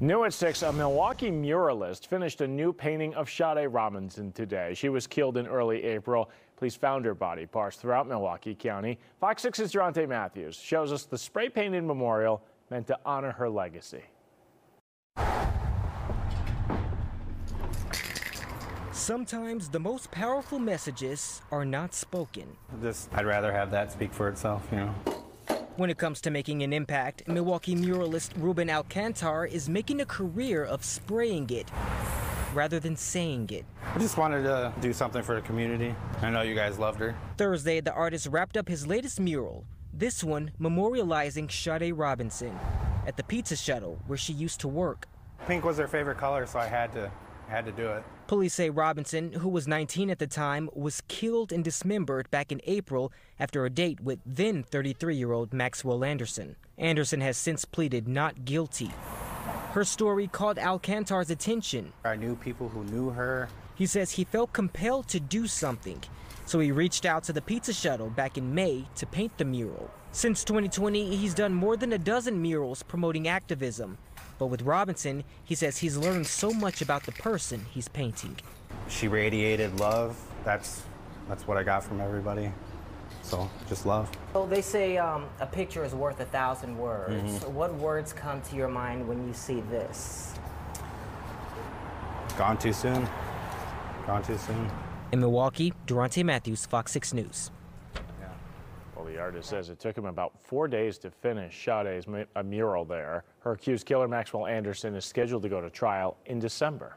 New at 6, a Milwaukee muralist finished a new painting of Sade Robinson today. She was killed in early April. Police found her body parts throughout Milwaukee County. Fox 6's Durante Matthews shows us the spray painted memorial meant to honor her legacy. Sometimes the most powerful messages are not spoken. Just, I'd rather have that speak for itself, you know. When it comes to making an impact, Milwaukee muralist Ruben Alcantar is making a career of spraying it rather than saying it. I just wanted to do something for the community. I know you guys loved her. Thursday, the artist wrapped up his latest mural, this one memorializing Sade Robinson at the Pizza Shuttle where she used to work. Pink was her favorite color, so I had to had to do it. Police say Robinson, who was 19 at the time, was killed and dismembered back in April after a date with then 33 year old Maxwell Anderson. Anderson has since pleaded not guilty. Her story caught Alcantar's attention. I knew people who knew her. He says he felt compelled to do something, so he reached out to the Pizza Shuttle back in May to paint the mural. Since 2020, he's done more than a dozen murals promoting activism, but with Robinson, he says he's learned so much about the person he's painting. She radiated love. That's that's what I got from everybody. So just love. So they say um, a picture is worth a thousand words. Mm -hmm. What words come to your mind when you see this? Gone too soon. Gone too soon. In Milwaukee, Durante Matthews, Fox 6 News. Well, the artist says it took him about four days to finish Sade's mural there. Her accused killer, Maxwell Anderson, is scheduled to go to trial in December.